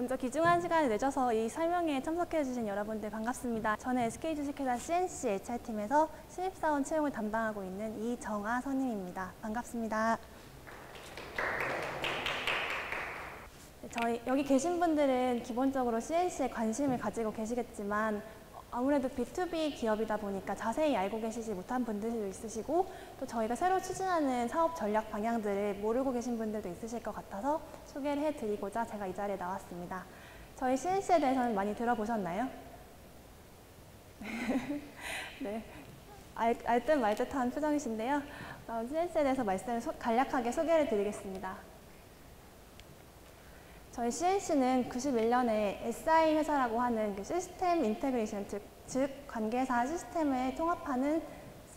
먼저 귀중한 시간을 내줘서 이 설명회에 참석해주신 여러분들 반갑습니다. 저는 SK주식회사 CNC HR팀에서 신입사원 채용을 담당하고 있는 이정아 선임입니다. 반갑습니다. 네, 저희 여기 계신 분들은 기본적으로 CNC에 관심을 가지고 계시겠지만 아무래도 B2B 기업이다 보니까 자세히 알고 계시지 못한 분들도 있으시고 또 저희가 새로 추진하는 사업 전략 방향들을 모르고 계신 분들도 있으실 것 같아서 소개를 해드리고자 제가 이 자리에 나왔습니다. 저희 C&C에 대해서는 많이 들어보셨나요? 네, 알, 알듯 말듯한 표정이신데요. 어, C&C에 대해서 말씀을 소, 간략하게 소개를 드리겠습니다. 저희 C&C는 91년에 SI 회사라고 하는 그 system integration, 즉, 즉 관계사 시스템을 통합하는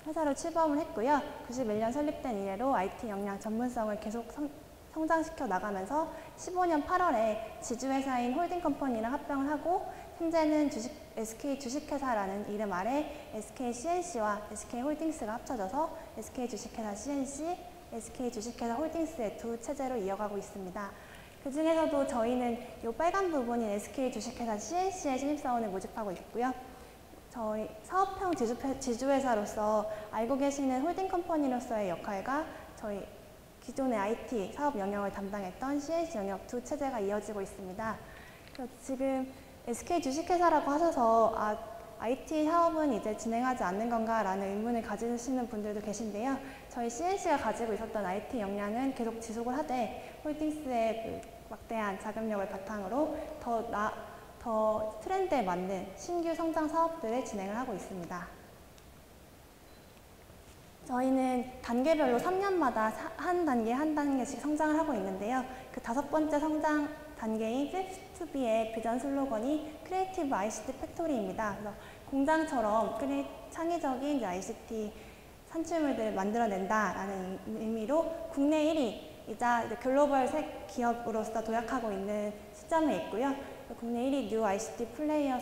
회사로 출범을 했고요. 91년 설립된 이래로 IT 역량 전문성을 계속 성, 성장시켜 나가면서 15년 8월에 지주회사인 홀딩컴퍼니랑 합병을 하고 현재는 주식, SK 주식회사라는 이름 아래 SK CNC와 SK 홀딩스가 합쳐져서 SK 주식회사 CNC, SK 주식회사 홀딩스의 두 체제로 이어가고 있습니다. 그 중에서도 저희는 이 빨간 부분인 SK 주식회사 CNC의 신입사원을 모집하고 있고요. 저희 사업형 지주 회사로서 알고 계시는 holding company로서의 역할과 저희 기존의 IT 사업 영역을 담당했던 C&C 영역 두 체제가 이어지고 있습니다. 지금 SK 주식회사라고 하셔서 아, IT 사업은 이제 진행하지 않는 건가라는 의문을 가지시는 분들도 계신데요. 저희 C&C가 가지고 있었던 IT 역량은 계속 지속을 하되 Holdings의 그 막대한 자금력을 바탕으로 더, 나, 더 트렌드에 맞는 신규 성장 사업들을 진행을 하고 있습니다. 저희는 단계별로 3년마다 한 단계 한 단계씩 성장을 하고 있는데요. 그 다섯 번째 성장 단계인 필스2비의 비전 슬로건이 크리에이티브 ICT 팩토리입니다. 그래서 공장처럼 창의적인 ICT 산출물들을 만들어낸다라는 의미로 국내 1위 이자 글로벌 기업으로서 도약하고 있는 시점에 있고요. 국내 1위 뉴 ICT 플레이어,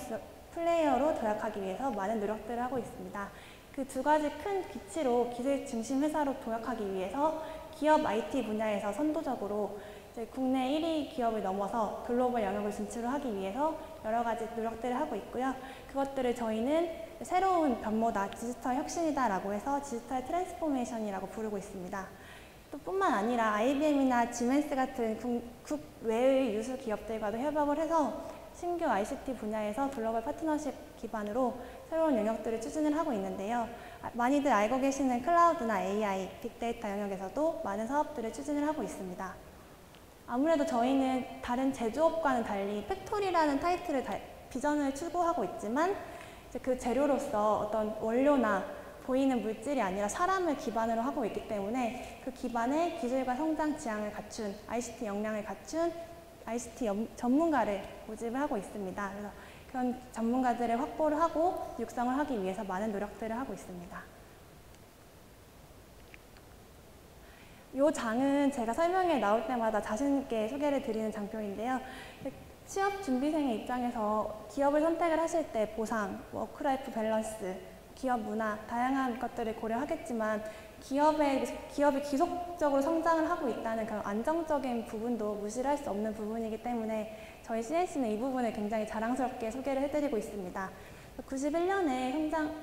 플레이어로 도약하기 위해서 많은 노력들을 하고 있습니다. 그 두 가지 큰 기치로 기술 중심 회사로 도약하기 위해서 기업 IT 분야에서 선도적으로 국내 1위 기업을 넘어서 글로벌 영역을 진출을 하기 위해서 여러 가지 노력들을 하고 있고요. 그것들을 저희는 새로운 변모다, 디지털 혁신이다 라고 해서 Digital Transformation이라고 부르고 있습니다. 또 뿐만 아니라 IBM이나 지멘스 같은 국, 외의 유수 기업들과도 협업을 해서 신규 ICT 분야에서 글로벌 파트너십 기반으로 새로운 영역들을 추진을 하고 있는데요. 아, 많이들 알고 계시는 클라우드나 AI, 빅데이터 영역에서도 많은 사업들을 추진을 하고 있습니다. 아무래도 저희는 다른 제조업과는 달리 Factory라는 타이틀을 다, 비전을 추구하고 있지만 그 재료로서 어떤 원료나 보이는 물질이 아니라 사람을 기반으로 하고 있기 때문에 그 기반에 기술과 성장 지향을 갖춘 ICT 역량을 갖춘 ICT 전문가를 모집을 하고 있습니다. 그래서 그런 전문가들을 확보를 하고 육성을 하기 위해서 많은 노력들을 하고 있습니다. 이 장은 제가 설명회 나올 때마다 자신 있게 소개를 드리는 장표인데요. 취업 준비생의 입장에서 기업을 선택을 하실 때 보상, work-life balance, 기업 문화, 다양한 것들을 고려하겠지만 기업의, 기업이 지속적으로 성장을 하고 있다는 그런 안정적인 부분도 무시를 할수 없는 부분이기 때문에 저희 CNC는 이 부분을 굉장히 자랑스럽게 소개를 해드리고 있습니다. 91년에 성장,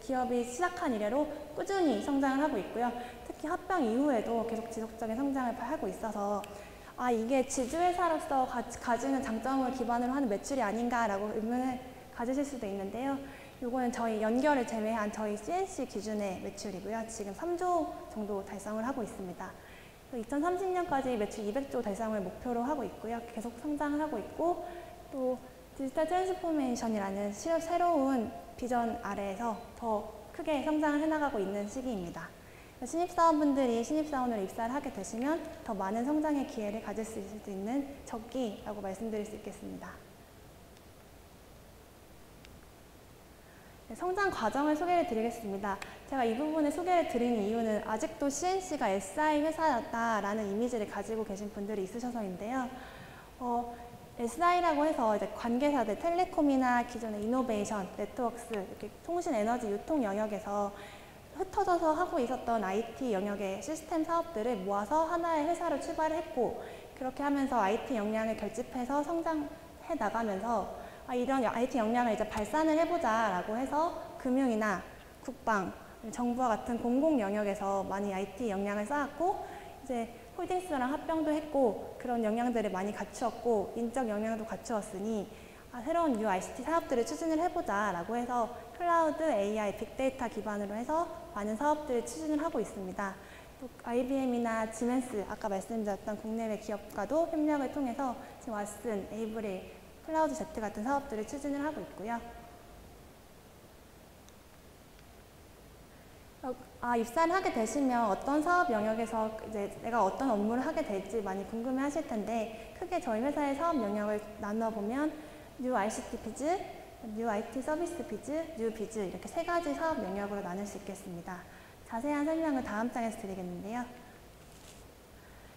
기업이 시작한 이래로 꾸준히 성장을 하고 있고요. 특히 합병 이후에도 계속 지속적인 성장을 하고 있어서 아 이게 지주회사로서 가지는 장점을 기반으로 하는 매출이 아닌가라고 의문을 가지실 수도 있는데요. 요거는 저희 연결을 제외한 저희 C&C 기준의 매출이고요. 지금 3조 정도 달성을 하고 있습니다. 2030년까지 매출 200조 달성을 목표로 하고 있고요. 계속 성장을 하고 있고 또 Digital Transformation이라는 새로운 비전 아래에서 더 크게 성장을 해나가고 있는 시기입니다. 신입사원분들이 신입사원으로 입사를 하게 되시면 더 많은 성장의 기회를 가질 수 있는 적기라고 말씀드릴 수 있겠습니다. 성장 과정을 소개를 드리겠습니다. 제가 이 부분을 소개를 드리는 이유는 아직도 CNC가 SI 회사였다라는 이미지를 가지고 계신 분들이 있으셔서인데요. 어, SI라고 해서 이제 관계사들, 텔레콤이나 기존의 이노베이션, 네트워크스, 이렇게 통신 에너지 유통 영역에서 흩어져서 하고 있었던 IT 영역의 시스템 사업들을 모아서 하나의 회사로 출발을 했고 그렇게 하면서 IT 역량을 결집해서 성장 해 나가면서 아, 이런 IT 역량을 이제 발산을 해보자라고 해서 금융이나 국방, 정부와 같은 공공 영역에서 많이 IT 역량을 쌓았고 이제 홀딩스랑 합병도 했고 그런 역량들을 많이 갖추었고 인적 역량도 갖추었으니 아, 새로운 New ICT 사업들을 추진을 해보자라고 해서 클라우드, AI, 빅데이터 기반으로 해서 많은 사업들을 추진을 하고 있습니다. 또 IBM이나 지멘스, 아까 말씀드렸던 국내외 기업과도 협력을 통해서 지금 왓슨, Aibril, Cloud Z 같은 사업들을 추진을 하고 있고요. 어, 아, 입사를 하게 되시면 어떤 사업 영역에서 이제 내가 어떤 업무를 하게 될지 많이 궁금해 하실 텐데 크게 저희 회사의 사업 영역을 나눠 보면 New ICT Biz, New IT Service Biz, New Biz 이렇게 세 가지 사업 영역으로 나눌 수 있겠습니다. 자세한 설명은 다음 장에서 드리겠는데요.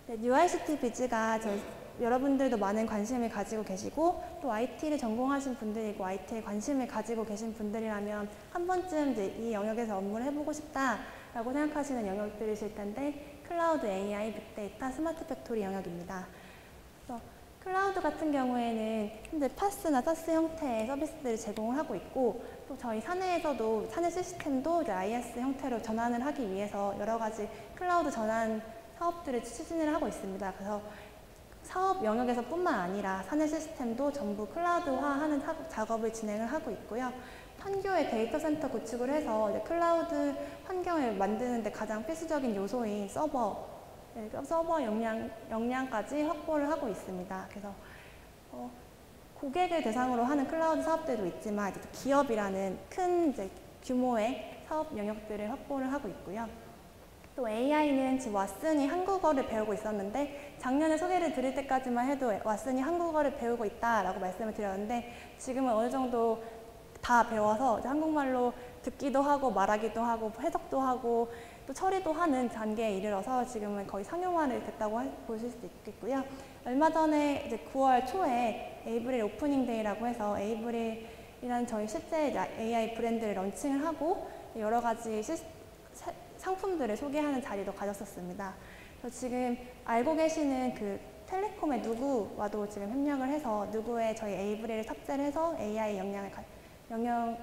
네, New ICT Biz가 저희 여러분들도 많은 관심을 가지고 계시고 또 IT를 전공하신 분들이고 IT에 관심을 가지고 계신 분들이라면 한 번쯤 이제 이 영역에서 업무를 해보고 싶다라고 생각하시는 영역들이실 텐데 클라우드 AI, 빅데이터, Smart Factory 영역입니다. 그래서 클라우드 같은 경우에는 현재 PaaS나 SaaS 형태의 서비스들을 제공을 하고 있고 또 저희 사내에서도 사내 시스템도 이제 IaaS 형태로 전환을 하기 위해서 여러 가지 클라우드 전환 사업들을 추진을 하고 있습니다. 그래서 사업 영역에서 뿐만 아니라 사내 시스템도 전부 클라우드화하는 작업을 진행을 하고 있고요. 판교의 데이터 센터 구축을 해서 클라우드 환경을 만드는 데 가장 필수적인 요소인 서버, 네, 서버 역량, 역량까지 확보를 하고 있습니다. 그래서 어, 고객을 대상으로 하는 클라우드 사업들도 있지만 기업이라는 큰 규모의 사업 영역들을 확보를 하고 있고요. 또 AI는 지금 왓슨이 한국어를 배우고 있었는데 작년에 소개를 드릴 때까지만 해도 왓슨이 한국어를 배우고 있다라고 말씀을 드렸는데 지금은 어느 정도 다 배워서 한국말로 듣기도 하고 말하기도 하고 해석도 하고 또 처리도 하는 단계에 이르러서 지금은 거의 상용화를 됐다고 보실 수 있겠고요. 얼마 전에 이제 9월 초에 Aibril Opening Day라고 해서 Aibril이라는 저희 실제 AI 브랜드를 런칭을 하고 여러 가지 시스, 상품들을 소개하는 자리도 가졌었습니다. 지금 알고 계시는 그 텔레콤의 누구와도 지금 협력을 해서 누구의 저희 에이브리를 탑재를 해서 AI 역량을 가, 영역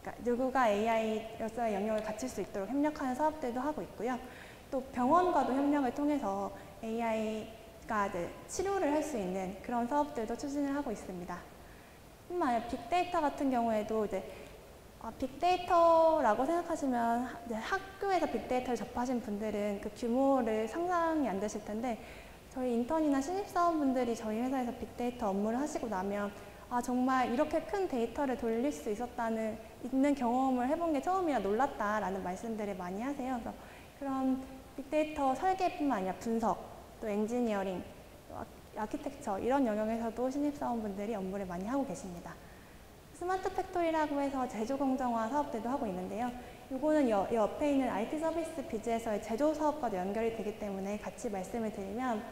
그러니까 누구가 AI로서의 영역을 갖출 수 있도록 협력하는 사업들도 하고 있고요. 또 병원과도 협력을 통해서 AI가 치료를 할 수 있는 그런 사업들도 추진을 하고 있습니다. 빅데이터 같은 경우에도 이제 아, 빅데이터라고 생각하시면 학교에서 빅데이터를 접하신 분들은 그 규모를 상상이 안 되실 텐데 저희 인턴이나 신입사원분들이 저희 회사에서 빅데이터 업무를 하시고 나면 아 정말 이렇게 큰 데이터를 돌릴 수 있었다는 있는 경험을 해본 게 처음이라 놀랐다라는 말씀들을 많이 하세요. 그래서 그런 빅데이터 설계뿐만 아니라 분석, 또 엔지니어링, 또 아키텍처 이런 영역에서도 신입사원분들이 업무를 많이 하고 계십니다. Smart Factory라고 해서 제조 공정화 사업들도 하고 있는데요. 이거는 여, 옆에 있는 IT 서비스 비즈에서의 제조 사업과도 연결이 되기 때문에 같이 말씀을 드리면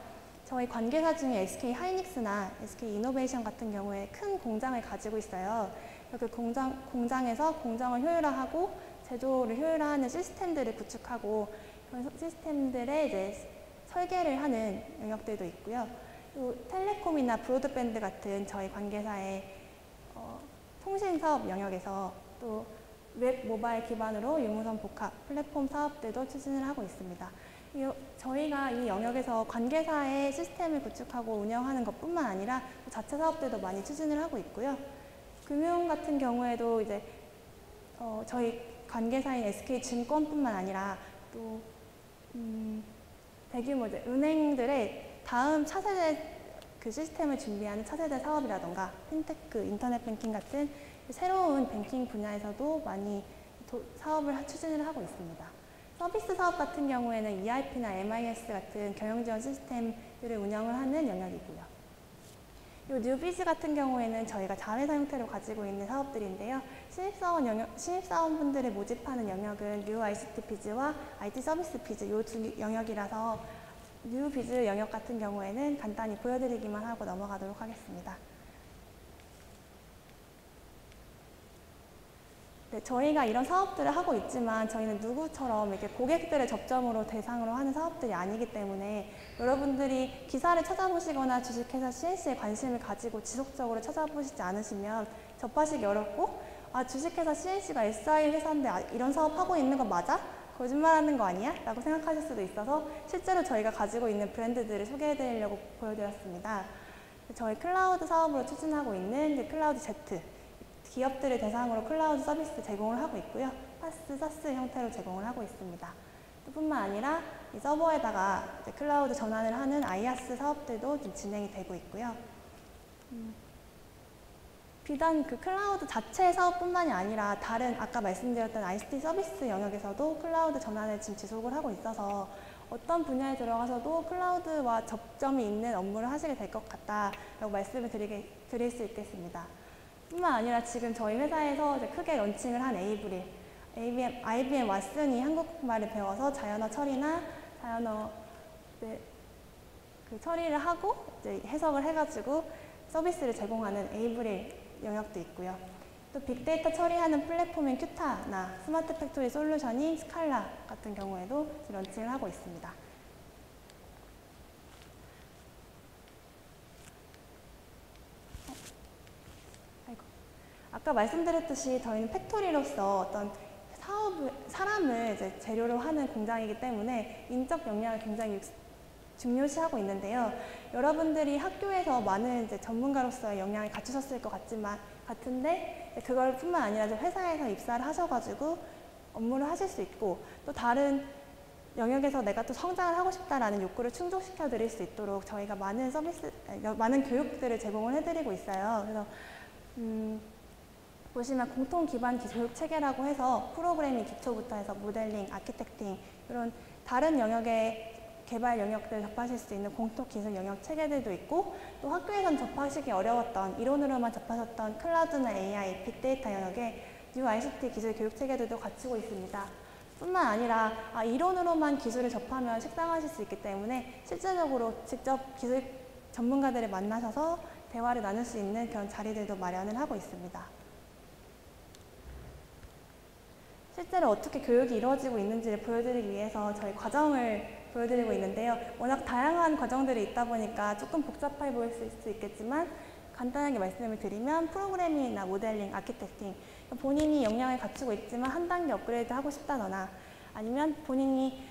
저희 관계사 중에 SK 하이닉스나 SK 이노베이션 같은 경우에 큰 공장을 가지고 있어요. 그 공장, 공장에서 공정을 효율화하고 제조를 효율화하는 시스템들을 구축하고 그런 시스템들의 이제 설계를 하는 영역들도 있고요. 또 텔레콤이나 브로드밴드 같은 저희 관계사의 어, 통신 사업 영역에서 또 웹 모바일 기반으로 유무선 복합 플랫폼 사업들도 추진을 하고 있습니다. 이, 저희가 이 영역에서 관계사의 시스템을 구축하고 운영하는 것뿐만 아니라 자체 사업들도 많이 추진을 하고 있고요. 금융 같은 경우에도 이제 어, 저희 관계사인 SK증권뿐만 아니라 또 음, 대규모 이제 은행들의 다음 차세대 그 시스템을 준비하는 차세대 사업이라던가 핀테크, 인터넷 뱅킹 같은 새로운 뱅킹 분야에서도 많이 도, 사업을 추진을 하고 있습니다. 서비스 사업 같은 경우에는 ERP나 MIS 같은 경영지원 시스템들을 운영을 하는 영역이고요. 이 New Biz 같은 경우에는 저희가 자회사 형태로 가지고 있는 사업들인데요. 신입사원 영역, 신입사원분들을 모집하는 영역은 New ICT Biz와 IT 서비스 Biz 이 두 영역이라서 New Biz 영역 같은 경우에는 간단히 보여드리기만 하고 넘어가도록 하겠습니다. 네, 저희가 이런 사업들을 하고 있지만 저희는 누구처럼 이렇게 고객들을 접점으로 대상으로 하는 사업들이 아니기 때문에 여러분들이 기사를 찾아보시거나 주식회사 C&C에 관심을 가지고 지속적으로 찾아보시지 않으시면 접하시기 어렵고 아 주식회사 C&C가 SI 회사인데 아, 이런 사업 하고 있는 거 맞아? 거짓말하는 거 아니야? 라고 생각하실 수도 있어서 실제로 저희가 가지고 있는 브랜드들을 소개해 드리려고 보여드렸습니다. 저희 클라우드 사업으로 추진하고 있는 Cloud Z 기업들을 대상으로 클라우드 서비스 제공을 하고 있고요. PaaS, SaaS 형태로 제공을 하고 있습니다. 또 뿐만 아니라 이 서버에다가 클라우드 전환을 하는 IaaS 사업들도 좀 진행이 되고 있고요. 음, 비단 그 클라우드 자체 사업뿐만이 아니라 다른 아까 말씀드렸던 ICT 서비스 영역에서도 클라우드 전환을 지금 지속을 하고 있어서 어떤 분야에 들어가서도 클라우드와 접점이 있는 업무를 하시게 될 것 같다라고 말씀을 드리게, 드릴 수 있겠습니다. 뿐만 아니라 지금 저희 회사에서 크게 launching을 한 Aibril, IBM, IBM 왓슨이 한국말을 배워서 자연어 처리나 자연어 네, 그 처리를 하고 해석을 해가지고 서비스를 제공하는 Aibril 영역도 있고요. 또 빅데이터 처리하는 플랫폼인 큐타나 스마트 팩토리 솔루션인 Scala 같은 경우에도 launching을 하고 있습니다. 아까 말씀드렸듯이 저희는 팩토리로서 어떤 사업을, 사람을 이제 재료로 하는 공장이기 때문에 인적 역량을 굉장히 중요시하고 있는데요. 여러분들이 학교에서 많은 이제 전문가로서의 역량을 갖추셨을 것 같지만 같은데 그걸 뿐만 아니라 회사에서 입사를 하셔가지고 업무를 하실 수 있고 또 다른 영역에서 내가 또 성장을 하고 싶다라는 욕구를 충족시켜 드릴 수 있도록 저희가 많은 서비스, 많은 교육들을 제공을 해드리고 있어요. 그래서 음, 보시면 공통 기반 교육 체계라고 해서 프로그래밍 기초부터 해서 모델링, 아키텍팅 이런 다른 영역의 개발 영역들 접하실 수 있는 공통 기술 영역 체계들도 있고 또 학교에선 접하시기 어려웠던 이론으로만 접하셨던 클라우드나 AI, 빅데이터 영역의 New ICT 기술 교육 체계들도 갖추고 있습니다. 뿐만 아니라 아, 이론으로만 기술을 접하면 식상하실 수 있기 때문에 실제적으로 직접 기술 전문가들을 만나셔서 대화를 나눌 수 있는 그런 자리들도 마련을 하고 있습니다. 실제로 어떻게 교육이 이루어지고 있는지를 보여드리기 위해서 저희 과정을 보여드리고 있는데요. 워낙 다양한 과정들이 있다 보니까 조금 복잡해 보일 수 있겠지만 간단하게 말씀을 드리면 프로그래밍이나 모델링, 아키텍팅 본인이 역량을 갖추고 있지만 한 단계 업그레이드 하고 싶다거나 아니면 본인이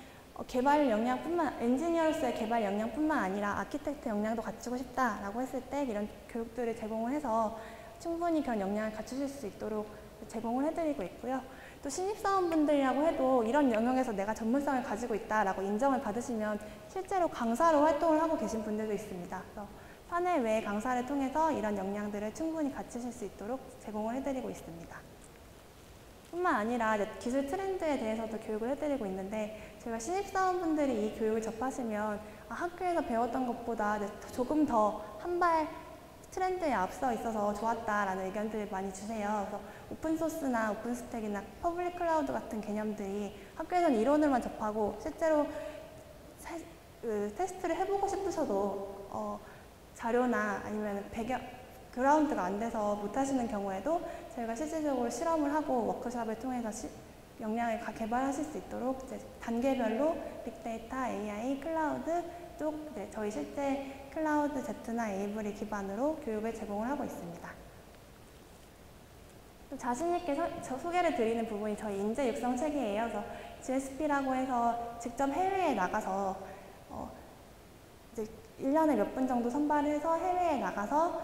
개발 역량뿐만 엔지니어로서의 개발 역량뿐만 아니라 아키텍트 역량도 갖추고 싶다라고 했을 때 이런 교육들을 제공을 해서 충분히 그런 역량을 갖추실 수 있도록 제공을 해드리고 있고요. 또 신입사원분들이라고 해도 이런 영역에서 내가 전문성을 가지고 있다라고 인정을 받으시면 실제로 강사로 활동을 하고 계신 분들도 있습니다. 그래서 사내 외 강사를 통해서 이런 역량들을 충분히 갖추실 수 있도록 제공을 해드리고 있습니다. 뿐만 아니라 기술 트렌드에 대해서도 교육을 해드리고 있는데 제가 신입사원분들이 이 교육을 접하시면 아, 학교에서 배웠던 것보다 조금 더 한 발 트렌드에 앞서 있어서 좋았다라는 의견들을 많이 주세요. 그래서 open source나 OpenStack이나 public cloud 같은 개념들이 학교에서는 이론을만 접하고 실제로 세, 그, 테스트를 해보고 싶으셔도 어, 자료나 아니면 배경 그라운드가 안 돼서 못 하시는 경우에도 저희가 실질적으로 실험을 하고 워크숍을 통해서 시, 역량을 개발하실 수 있도록 단계별로 빅데이터, AI, 클라우드 쪽 저희 실제 Cloud Z나 Aibril 기반으로 교육을 제공을 하고 있습니다. 자신있게 서, 소개를 드리는 부분이 저희 인재 육성 체계예요. 그래서 GSP라고 해서 직접 해외에 나가서 어, 이제 1년에 몇 분 정도 선발해서 해외에 나가서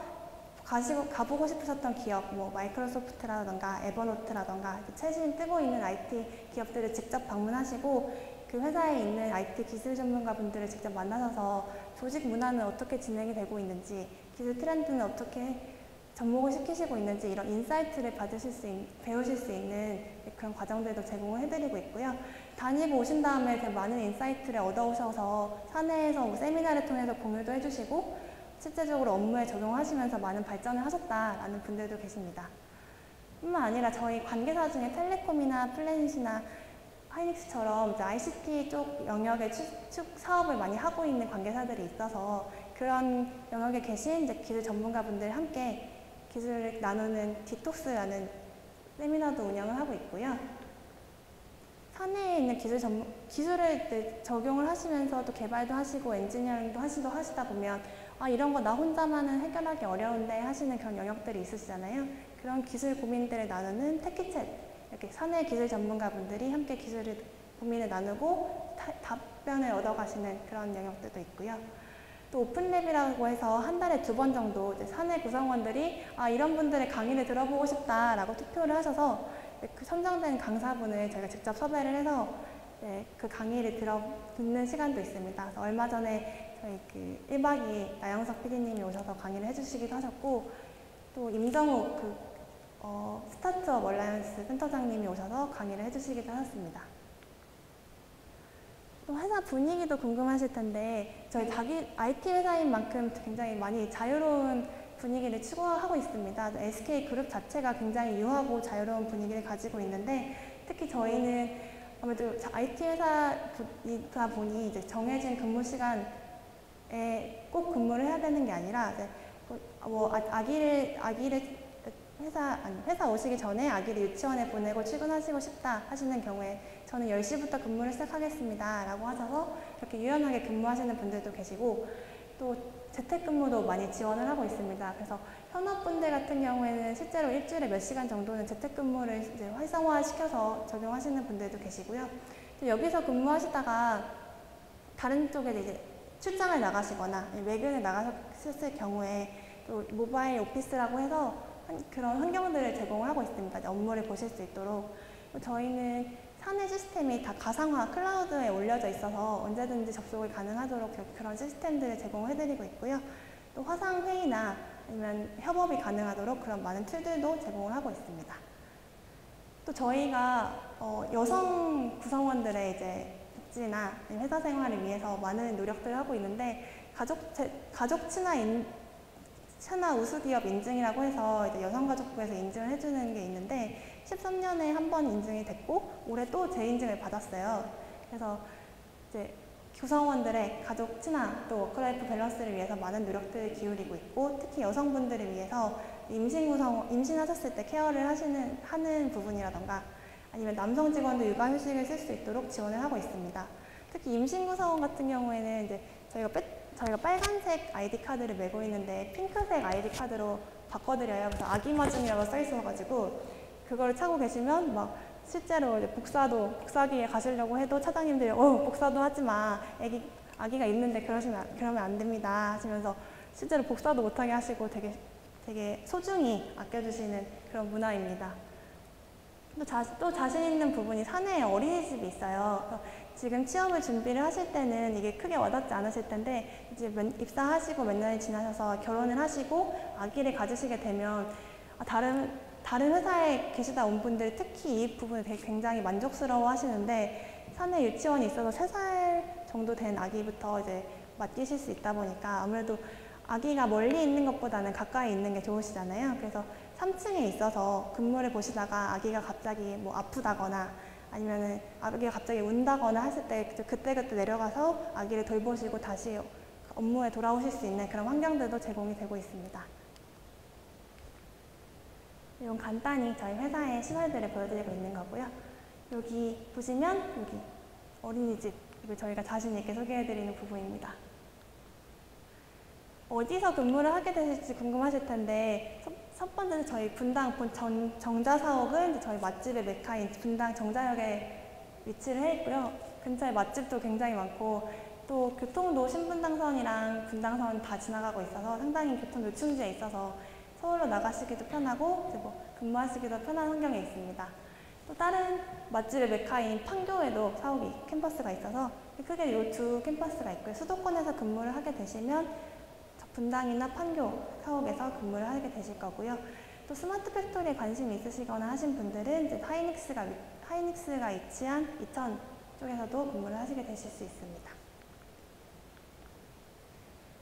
가시고, 가보고 싶으셨던 기업, 뭐 Microsoft라던가 Evernote라던가 최신 뜨고 있는 IT 기업들을 직접 방문하시고 그 회사에 있는 IT 기술 전문가 분들을 직접 만나셔서 조직 문화는 어떻게 진행이 되고 있는지 기술 트렌드는 어떻게 접목을 시키시고 있는지 이런 insight를 받으실 수 있, 배우실 수 있는 그런 과정들도 제공을 해드리고 있고요. 다니고 오신 다음에 많은 insight를 얻어오셔서 사내에서 뭐 세미나를 통해서 공유도 해주시고 실제적으로 업무에 적용하시면서 많은 발전을 하셨다라는 분들도 계십니다. 뿐만 아니라 저희 관계사 중에 텔레콤이나 플래닛이나 하이닉스처럼 ICT 쪽 영역의 축 사업을 많이 하고 있는 관계사들이 있어서 그런 영역에 계신 기술 전문가분들 함께 기술을 나누는 디톡스라는 세미나도 운영을 하고 있고요. 사내에 있는 기술 전 기술을 적용을 하시면서도 개발도 하시고 엔지니어링도 하시도 하시다 보면 아 이런 거 나 혼자만은 해결하기 어려운데 하시는 그런 영역들이 있으시잖아요. 그런 기술 고민들을 나누는 테키챗 이렇게 사내 기술 전문가분들이 함께 기술을 고민을 나누고 타, 답변을 얻어가시는 그런 영역들도 있고요. 또 오픈랩이라고 해서 한 달에 두 번 정도 사내 구성원들이 아 이런 분들의 강의를 들어보고 싶다라고 투표를 하셔서 그 선정된 강사분을 저희가 직접 섭외를 해서 네, 그 강의를 들어 듣는 시간도 있습니다. 얼마 전에 저희 그 1박 2일 나영석 PD님이 오셔서 강의를 해주시기도 하셨고 또 임정욱 그 어, Startup Alliance 센터장님이 오셔서 강의를 해주시기도 하셨습니다. 또 회사 분위기도 궁금하실 텐데 저희 자기 IT 회사인 만큼 굉장히 많이 자유로운 분위기를 추구하고 있습니다. SK 그룹 자체가 굉장히 유하고 자유로운 분위기를 가지고 있는데 특히 저희는 아무래도 IT 회사이다 보니 이제 정해진 근무 시간에 꼭 근무를 해야 되는 게 아니라 이제 뭐 아- 아기를 아기를 회사 아니 회사 오시기 전에 아기를 유치원에 보내고 출근하시고 싶다 하시는 경우에 저는 10시부터 근무를 시작하겠습니다 라고 하셔서 그렇게 유연하게 근무하시는 분들도 계시고 또 재택근무도 많이 지원을 하고 있습니다. 그래서 현업분들 같은 경우에는 실제로 일주일에 몇 시간 정도는 재택근무를 이제 활성화시켜서 적용하시는 분들도 계시고요. 또 여기서 근무하시다가 다른 쪽에 이제 출장을 나가시거나 외근을 나가셨을 경우에 또 모바일 오피스라고 해서 한- 그런 환경들을 제공하고 있습니다. 업무를 보실 수 있도록. 또 저희는 사내 시스템이 다 가상화 클라우드에 올려져 있어서 언제든지 접속이 가능하도록 그- 그런 시스템들을 제공해드리고 있고요. 또 화상 회의나 아니면 협업이 가능하도록 그런 많은 툴들도 제공을 하고 있습니다. 또 저희가 어, 여성 구성원들의 이제 복지나 회사 생활을 위해서 많은 노력들을 하고 있는데 가족 제, 가족 친화 인, 친화 우수 기업 인증이라고 해서 이제 여성가족부에서 인증을 해주는 게 있는데 13년에 한 번 인증이 됐고 올해 또 재인증을 받았어요. 그래서 이제 구성원들의 가족 친화 또 work-life balance를 위해서 많은 노력들을 기울이고 있고 특히 여성분들을 위해서 임신 구성 임신하셨을 때 케어를 하시는 하는 부분이라던가 아니면 남성 직원도 육아 휴식을 쓸 수 있도록 지원을 하고 있습니다. 특히 임신 구성원 같은 경우에는 이제 저희가 빼, 저희가 빨간색 아이디 카드를 메고 있는데 핑크색 아이디 카드로 바꿔드려요. 그래서 아기 마중이라고 써 있어가지고 그걸 차고 계시면 막 실제로 이제 복사도 복사기에 가시려고 해도 차장님들이 어 복사도 하지 마 아기 아기가 있는데 그러시면 안- 그러면 안 됩니다 하시면서 실제로 복사도 못하게 하시고 되게 되게 소중히 아껴주시는 그런 문화입니다. 또, 자, 또 자신 있는 부분이 사내에 어린이집이 있어요. 지금 취업을 준비를 하실 때는 이게 크게 와닿지 않으실 텐데 이제 몇- 입사하시고 몇 년이 지나셔서 결혼을 하시고 아기를 가지시게 되면 아, 다른 다른 회사에 계시다 온 분들 특히 이 부분에 되게 굉장히 만족스러워 하시는데 사내 유치원이 있어서 3살 정도 된 아기부터 이제 맡기실 수 있다 보니까 아무래도 아기가 멀리 있는 것보다는 가까이 있는 게 좋으시잖아요. 그래서 3층에 있어서 근무를 보시다가 아기가 갑자기 뭐 아프다거나 아니면은 아기가 갑자기 운다거나 했을 때 그때 그때 내려가서 아기를 돌보시고 다시 업무에 돌아오실 수 있는 그런 환경들도 제공이 되고 있습니다. 이건 간단히 저희 회사의 시설들을 보여드리고 있는 거고요. 여기 보시면 여기 어린이집 이거 저희가 자신 있게 소개해드리는 부분입니다. 어디서 근무를 하게 되실지 궁금하실 텐데 첫, 첫 번째는 저희 분당 본 전, 정자 사옥은 저희 맛집의 메카인 분당 정자역에 위치를 해 있고요. 근처에 맛집도 굉장히 많고 또 교통도 신분당선이랑 분당선 다 지나가고 있어서 상당히 교통 요충지에 있어서 서울로 나가시기도 편하고 이제 뭐 근무하시기도 편한 환경에 있습니다. 또 다른 맛집의 메카인 판교에도 사옥이 캠퍼스가 있어서 크게 이 두 캠퍼스가 있고요. 수도권에서 근무를 하게 되시면 분당이나 판교 사옥에서 근무를 하게 되실 거고요. 또 smart factory에 관심이 있으시거나 하신 분들은 이제 하이닉스가 위- 하이닉스가 위치한 이천 쪽에서도 근무를 하시게 되실 수 있습니다.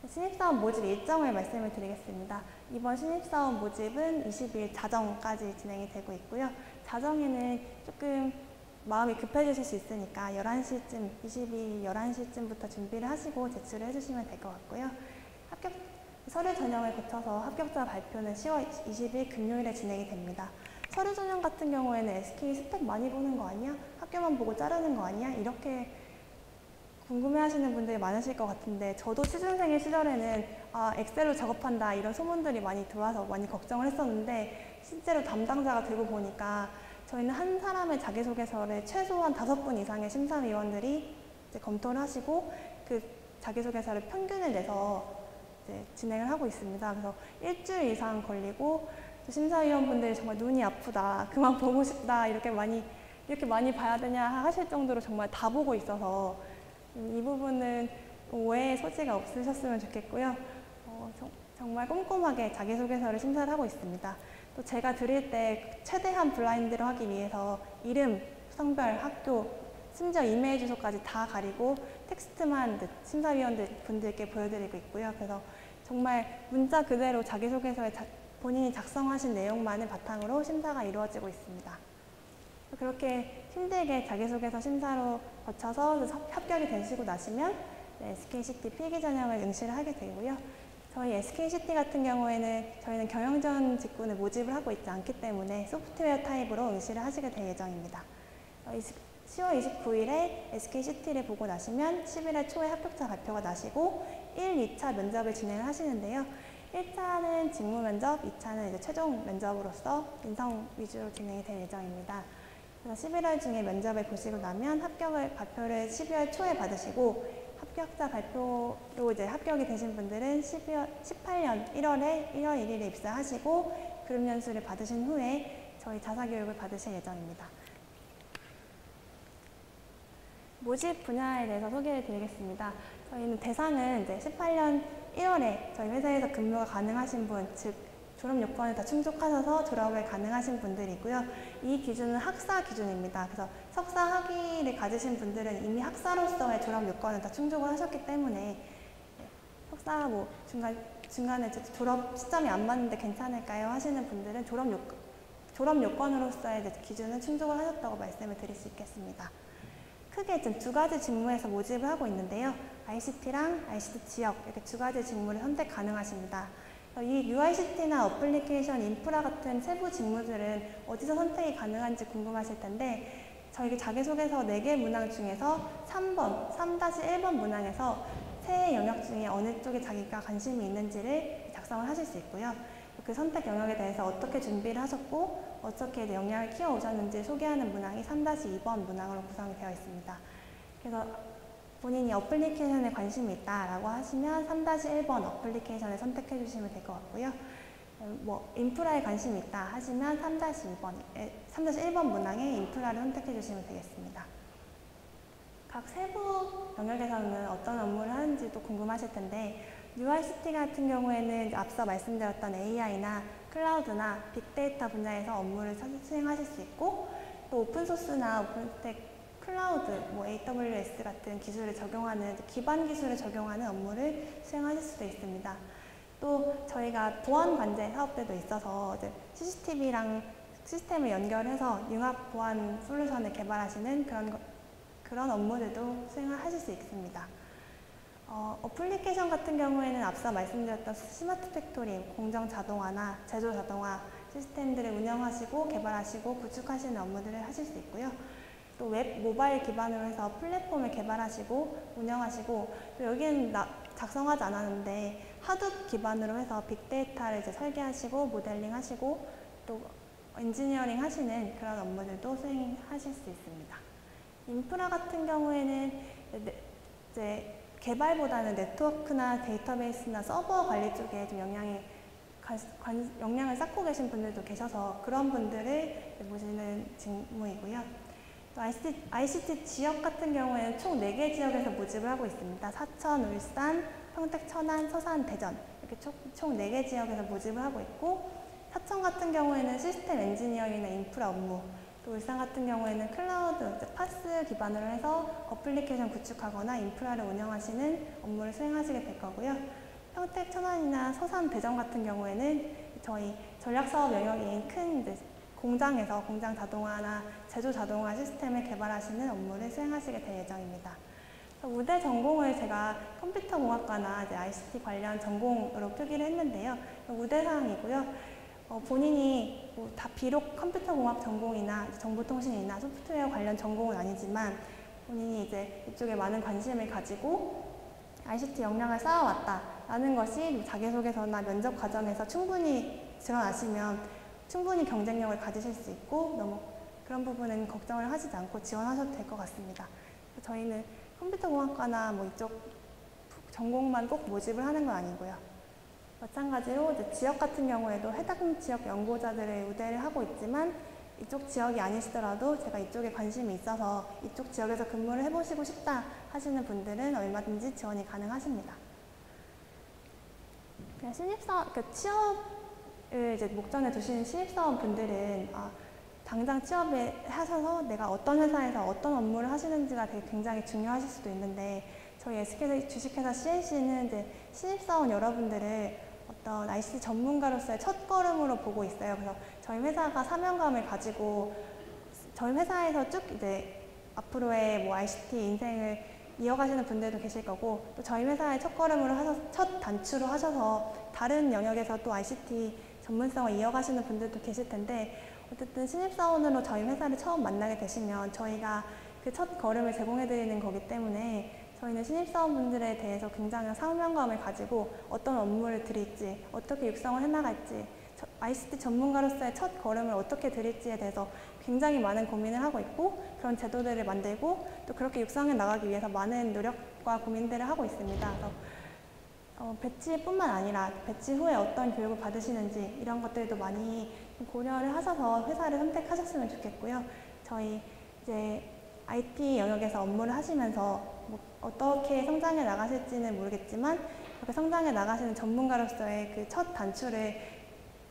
신입사원 모집 일정을 말씀을 드리겠습니다. 이번 신입사원 모집은 20일 자정까지 진행이 되고 있고요. 자정에는 조금 마음이 급해지실 수 있으니까 11시쯤, 22일 11시쯤부터 준비를 하시고 제출을 해주시면 될 것 같고요. 합격 서류 전형을 거쳐서 합격자 발표는 10월 20일 금요일에 진행이 됩니다. 서류 전형 같은 경우에는 SK 스펙 많이 보는 거 아니야? 학교만 보고 자르는 거 아니야? 이렇게 궁금해하시는 분들이 많으실 것 같은데 저도 취준생의 시절에는 아, 엑셀로 작업한다 이런 소문들이 많이 들어와서 많이 걱정을 했었는데 실제로 담당자가 들고 보니까 저희는 한 사람의 자기소개서를 최소한 다섯 분 이상의 심사위원들이 검토를 하시고 그 자기소개서를 평균을 내서 진행을 하고 있습니다. 그래서 일주일 이상 걸리고 심사위원분들이 정말 눈이 아프다, 그만 보고 싶다 이렇게 많이 이렇게 많이 봐야 되냐 하실 정도로 정말 다 보고 있어서 이 부분은 오해의 소지가 없으셨으면 좋겠고요. 어, 정, 정말 꼼꼼하게 자기소개서를 심사를 하고 있습니다. 또 제가 드릴 때 최대한 블라인드로 하기 위해서 이름, 성별, 학교, 심지어 이메일 주소까지 다 가리고 텍스트만 심사위원들 분들께 보여드리고 있고요. 그래서 정말 문자 그대로 자기소개서에 자, 본인이 작성하신 내용만을 바탕으로 심사가 이루어지고 있습니다. 그렇게 힘들게 자기소개서 심사로 거쳐서 합격이 되시고 나시면 네, SKCT 필기 전형을 응시를 하게 되고요. 저희 SKCT 같은 경우에는 저희는 경영전 직군을 모집을 하고 있지 않기 때문에 소프트웨어 타입으로 응시를 하시게 될 예정입니다. 10월 29일에 SKCT를 보고 나시면 11월 초에 합격자 발표가 나시고 1, 2차 면접을 진행을 하시는데요. 1차는 직무 면접, 2차는 이제 최종 면접으로서 인성 위주로 진행이 될 예정입니다. 그래서 11월 중에 면접을 보시고 나면 합격을 발표를 12월 초에 받으시고 합격자 발표로 이제 합격이 되신 분들은 12월, 18년 1월에 1월 1일에 입사하시고 그룹 연수를 받으신 후에 저희 자사 교육을 받으실 예정입니다. 모집 분야에 대해서 소개를 드리겠습니다. 저희는 대상은 이제 18년 1월에 저희 회사에서 근무가 가능하신 분, 즉 졸업 요건을 다 충족하셔서 졸업을 가능하신 분들이고요. 이 기준은 학사 기준입니다. 그래서 석사 학위를 가지신 분들은 이미 학사로서의 졸업 요건을 다 충족을 하셨기 때문에 석사 뭐 중간 중간에 졸업 시점이 안 맞는데 괜찮을까요? 하시는 분들은 졸업 요건 졸업 요건으로서의 기준을 충족을 하셨다고 말씀을 드릴 수 있겠습니다. 크게 지금 두 가지 직무에서 모집을 하고 있는데요. ICT랑 ICT 지역 이렇게 두 가지 직무를 선택 가능하십니다. 이 UICT나 어플리케이션 인프라 같은 세부 직무들은 어디서 선택이 가능한지 궁금하실 텐데 저희 자기소개서 4개 문항 중에서 3번, 3-1번 문항에서 세 영역 중에 어느 쪽에 자기가 관심이 있는지를 작성을 하실 수 있고요. 그 선택 영역에 대해서 어떻게 준비를 하셨고 어떻게 영향을 키워 오셨는지 소개하는 문항이 3-2번 문항으로 구성이 되어 있습니다. 그래서 본인이 어플리케이션에 관심이 있다라고 하시면 3-1번 어플리케이션을 선택해 주시면 될 것 같고요. 뭐 인프라에 관심이 있다 하시면 3-2번, 3-1번 문항에 인프라를 선택해 주시면 되겠습니다. 각 세부 영역에서는 어떤 업무를 하는지도 궁금하실 텐데 UICT 같은 경우에는 앞서 말씀드렸던 AI나 cloud나 빅데이터 분야에서 업무를 수행하실 수 있고 또 open source나 OpenStack cloud, 뭐 AWS 같은 기술을 적용하는 기반 기술을 적용하는 업무를 수행하실 수도 있습니다. 또 저희가 보안 관제 사업들도 있어서 이제 CCTV랑 시스템을 연결해서 융합 보안 솔루션을 개발하시는 그런 그런 업무들도 수행을 하실 수 있습니다. 어, 어플리케이션 같은 경우에는 앞서 말씀드렸던 smart factory, 공정 자동화나 제조 자동화 시스템들을 운영하시고 개발하시고 구축하시는 업무들을 하실 수 있고요. 또 웹, 모바일 기반으로 해서 플랫폼을 개발하시고 운영하시고 또 여기는 나, 작성하지 않았는데 Hadoop 기반으로 해서 빅데이터를 이제 설계하시고 모델링 하시고 또 엔지니어링 하시는 그런 업무들도 수행하실 수 있습니다. 인프라 같은 경우에는 이제 개발보다는 네트워크나 데이터베이스나 서버 관리 쪽에 좀 영향이 관, 영향을 쌓고 계신 분들도 계셔서 그런 분들을 모시는 직무이고요. ICT, ICT 지역 같은 경우에는 총 4개 지역에서 모집을 하고 있습니다. 사천, 울산, 평택, 천안, 서산, 대전 이렇게 총, 총 4개 지역에서 모집을 하고 있고 사천 같은 경우에는 시스템 엔지니어링이나 인프라 업무 또 울산 같은 경우에는 cloud, PaaS 기반으로 해서 어플리케이션 구축하거나 인프라를 운영하시는 업무를 수행하시게 될 거고요. 평택, 천안이나 서산, 대전 같은 경우에는 저희 전략사업 영역인 큰 공장에서 공장 자동화나 제조 자동화 시스템을 개발하시는 업무를 수행하시게 될 예정입니다. 우대 전공을 제가 컴퓨터 공학과나 ICT 관련 전공으로 표기를 했는데요. 우대 사항이고요. 어, 본인이 뭐 다 비록 컴퓨터공학 전공이나 정보통신이나 소프트웨어 관련 전공은 아니지만 본인이 이제 이쪽에 많은 관심을 가지고 ICT 역량을 쌓아왔다라는 것이 자기소개서나 면접 과정에서 충분히 드러나시면 충분히 경쟁력을 가지실 수 있고 너무 그런 부분은 걱정을 하시지 않고 지원하셔도 될 것 같습니다. 저희는 컴퓨터공학과나 뭐 이쪽 전공만 꼭 모집을 하는 건 아니고요. 마찬가지로 지역 같은 경우에도 해당 지역 연구자들을 우대를 하고 있지만 이쪽 지역이 아니시더라도 제가 이쪽에 관심이 있어서 이쪽 지역에서 근무를 해보시고 싶다 하시는 분들은 얼마든지 지원이 가능하십니다. 그냥 신입사원, 그 취업을 이제 목전에 두시는 신입사원 분들은 아, 당장 취업에 하셔서 내가 어떤 회사에서 어떤 업무를 하시는지가 되게 굉장히 중요하실 수도 있는데 저희 SK 주식회사 CNC는 이제 신입사원 여러분들을 어떤 ICT 전문가로서의 첫 걸음으로 보고 있어요. 그래서 저희 회사가 사명감을 가지고 저희 회사에서 쭉 이제 앞으로의 뭐 ICT 인생을 이어가시는 분들도 계실 거고 또 저희 회사의 첫 걸음으로 하셔서 첫 단추로 하셔서 다른 영역에서 또 ICT 전문성을 이어가시는 분들도 계실 텐데 어쨌든 신입사원으로 저희 회사를 처음 만나게 되시면 저희가 그 첫 걸음을 제공해드리는 거기 때문에 저희는 신입사원분들에 대해서 굉장히 사명감을 가지고 어떤 업무를 드릴지, 어떻게 육성을 해나갈지, 저- ICT 전문가로서의 첫 걸음을 어떻게 드릴지에 대해서 굉장히 많은 고민을 하고 있고 그런 제도들을 만들고 또 그렇게 육성해 나가기 위해서 많은 노력과 고민들을 하고 있습니다. 어, 배치뿐만 아니라 배치 후에 어떤 교육을 받으시는지 이런 것들도 많이 고려를 하셔서 회사를 선택하셨으면 좋겠고요. 저희 이제 IT 영역에서 업무를 하시면서 뭐 어떻게 성장해 나가실지는 모르겠지만 그렇게 성장해 나가시는 전문가로서의 그 첫 단추를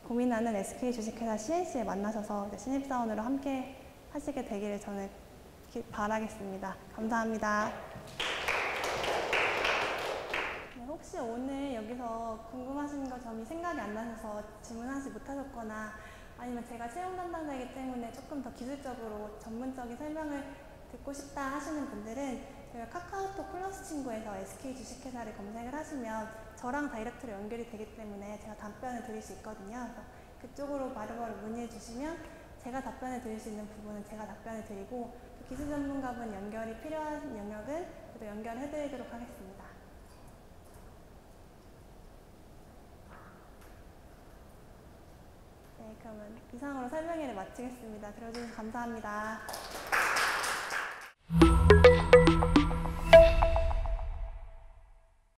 고민하는 SK 주식회사 CNC에 만나셔서 신입사원으로 함께 하시게 되기를 저는 기- 바라겠습니다. 감사합니다. 네, 혹시 오늘 여기서 궁금하신 거 점이 생각이 안 나셔서 질문하지 못하셨거나 아니면 제가 채용 담당자이기 때문에 조금 더 기술적으로 전문적인 설명을 듣고 싶다 하시는 분들은 저희가 카카오톡 플러스 친구에서 SK 주식회사를 검색을 하시면 저랑 다이렉트로 연결이 되기 때문에 제가 답변을 드릴 수 있거든요. 그래서 그쪽으로 바로바로 문의해 주시면 제가 답변을 드릴 수 있는 부분은 제가 답변을 드리고 또 기술 전문가분 연결이 필요한 영역은 또 연결해 드리도록 하겠습니다. 그러면 이상으로 설명회를 마치겠습니다. 들어주셔서 감사합니다.